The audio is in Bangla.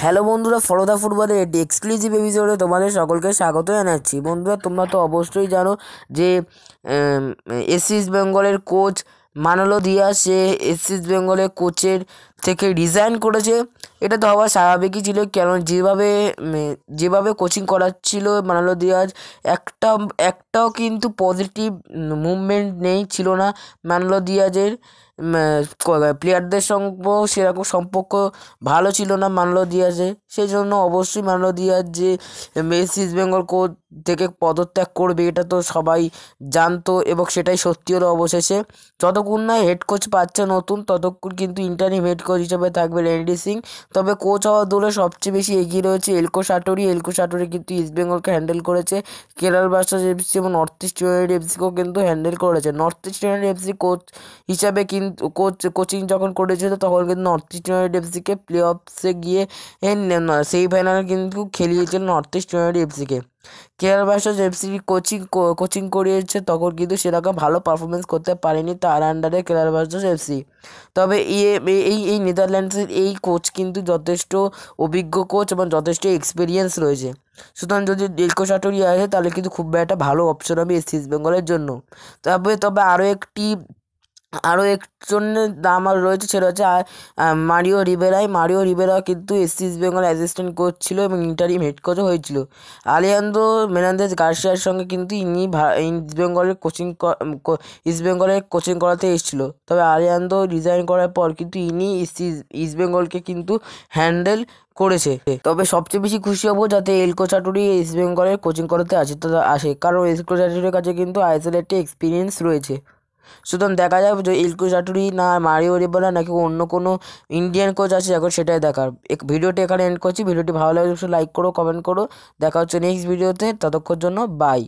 হ্যালো বন্ধুরা ফলোদা ফুটবলের একটি এক্সক্লুসিভ এপিসোডে তোমাদের সকলকে স্বাগত জানাচ্ছি। বন্ধুরা, তোমরা তো অবশ্যই জানো যে এস ইস্ট বেঙ্গলের কোচ মানলো দিয়া সে এস ইস্ট বেঙ্গলের কোচের থেকে রিজাইন করেছে। এটা তো হওয়া স্বাভাবিকই ছিল, কেন যেভাবে যেভাবে কোচিং করাচ্ছিল মানালো দিয়াজ, একটা, একটাও কিন্তু পজিটিভ মুভমেন্ট নেই, ছিল না মানালো দিয়াজের। প্লেয়ারদের সঙ্গেও সেরকম সম্পর্ক ভালো ছিল না মানলো দিয়াজে সেই জন্য অবশ্যই মানলো দিয়াজ যে ইস্ট বেঙ্গল কোচ থেকে পদত্যাগ করবে, এটা তো সবাই জানতো এবং সেটাই সত্যি হলো অবশেষে। যতক্ষণ না হেড কোচ পাচ্ছে নতুন, ততক্ষণ কিন্তু ইন্টারিম হেড কোচ হিসেবে থাকবে রেন্ডি সিং। তবে কোচ হওয়ার দৌড়ে সবচেয়ে বেশি এগিয়ে রয়েছে এলকো সাটোরি। এলকো সাটোরি কিন্তু ইস্ট বেঙ্গলকে হ্যান্ডেল করেছে। কেরাল ব্লাস্টার্স এফসি এবং নর্থ ইস্ট ইউনাইটেড এফসিকেও কিন্তু হ্যান্ডেল করেছে। North East United FC coach হিসাবে কিন্তু কোচ কোচিং যখন করেছিল, তখন কিন্তু নর্থ ইস্ট ইউনাইটেড এফসিকে প্লে অফসে গিয়ে সেমিফাইনালে কিন্তু খেলিয়েছিল north east United এফসিকে Kerala Blasters FC coaching coaching করিয়েছে, তখন কিন্তু সেরকম ভালো পারফরমেন্স করতে পারেনি তার আন্ডারে কেরাল ব্লাস্টার্স এফসি তবে এই এই নেদারল্যান্ডসের এই কোচ কিন্তু যথেষ্ট অভিজ্ঞ কোচ এবং যথেষ্ট এক্সপিরিয়েন্স রয়েছে। সুতরাং যদি ডিলকো সাটুরি আসে, তাহলে কিন্তু খুব একটা ভালো অপশন হবে ইস্ট বেঙ্গলের জন্য। তবে তবে আরও একটি আরও নাম আর রয়েছে, সেটা হচ্ছে মারিও রিবেরাই। মারিও রিবেরা কিন্তু SC East Bengal assistant coach ছিল এবং ইন্টারিম হেড কোচও হয়েছিল। আলিয়ান্দো মেনান্দেজ গার্সিয়ার সঙ্গে কিন্তু ইনি ইস্ট বেঙ্গলের কোচিং ইস্ট বেঙ্গলের কোচিং করাতে এসেছিল। তবে আলিয়ান্দো রিজাইন করার পর কিন্তু ইনি ইস্ট বেঙ্গলকে কিন্তু হ্যান্ডেল করেছে। তবে সবচেয়ে বেশি খুশি হব যাতে এলকো চাটুরি ইস্ট বেঙ্গলের কোচিং করাতে আসে আসে। কারণ এলকো চাটুরির কাছে কিন্তু আইএসএল একটি এক্সপিরিয়েন্স রয়েছে। সুতরাং দেখা যাবে যে ইলকু চাটুরি না মারিও রিবলা নাকি অন্য কোনো ইন্ডিয়ান কোচ আছে, এখন সেটাই দেখার। এক ভিডিওটি এখানে এন্ড করছি। ভিডিওটি ভালো লাগলে লাইক করো কমেন্ট করো। দেখা হচ্ছে নেক্সট ভিডিওতে ততক্ষণ জন্য বাই